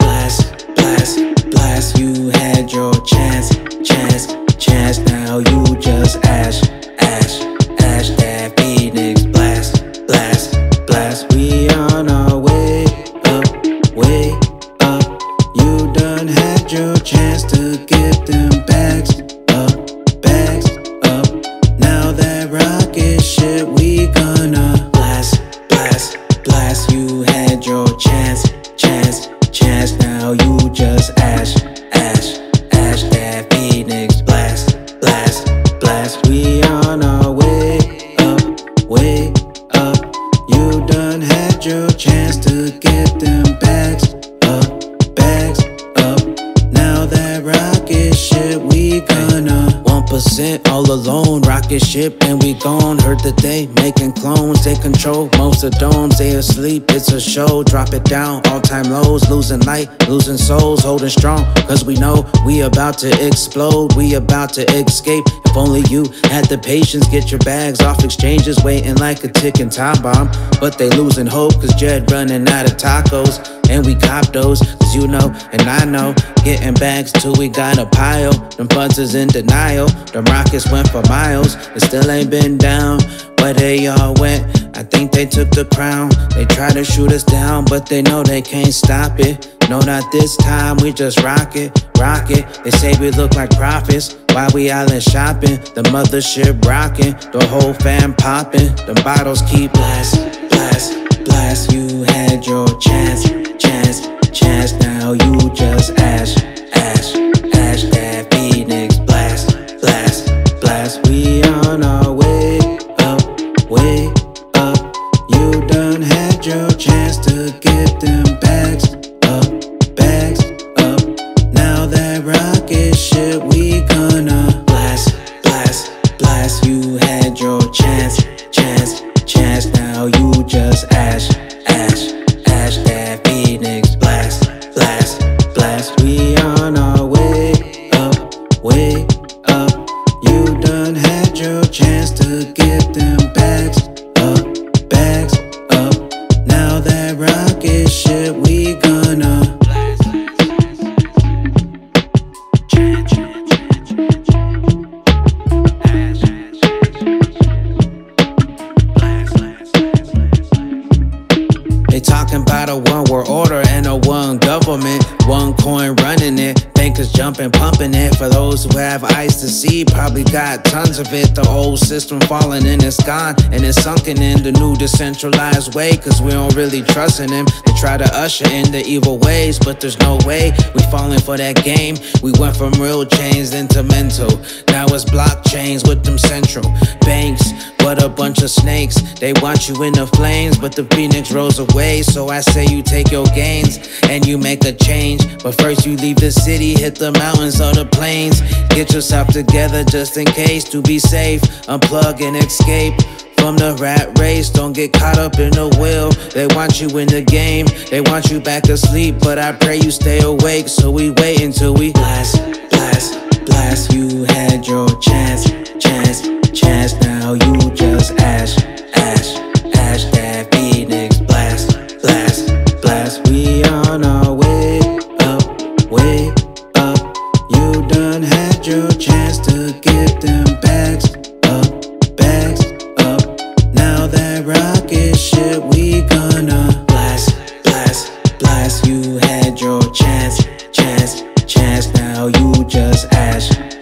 Blast, blast, blast, you had your chance, chance, your chance to get them bags 1% all alone. Rocket ship, and we gone. Heard that they making clones, they control most of domes. They asleep, it's a show. Drop it down, all time lows. Losing light, losing souls, holding strong. Cause we know we about to explode, we about to escape. If only you had the patience, get your bags off exchanges, waiting like a ticking time bomb. But they losing hope, cause Jed running out of tacos. And we cop those, cause you know, and I know, getting bags till we got a pile. Them funds is in denial, them rockets went for miles, it still ain't been down. Where they all went, I think they took the crown. They try to shoot us down, but they know they can't stop it. No, not this time, we just rock it, rock it. They say we look like prophets. Why we island shopping, the mothership rocking, the whole fam popping, the bottles keep blast, blast, blast. A one world order and a one government, one coin running it. Bankers jumping, pumping it. For those who have eyes to see, probably got tons of it. The old system falling and it's gone, and it's sunken in the new decentralized way. Cause we don't really trust in them. They try to usher in the evil ways, but there's no way we falling for that game. We went from real chains into mental. Now it's blockchains with them central banks. What a bunch of snakes. They want you in the flames, but the phoenix rose away. So I say you take your gains and you make a change. But first you leave the city, hit the mountains or the plains. Get yourself together just in case to be safe. Unplug and escape. From the rat race, don't get caught up in the wheel. They want you in the game, they want you back asleep. But I pray you stay awake, so we wait until we blast, blast, blast. You had your chance, ass, now you just ash.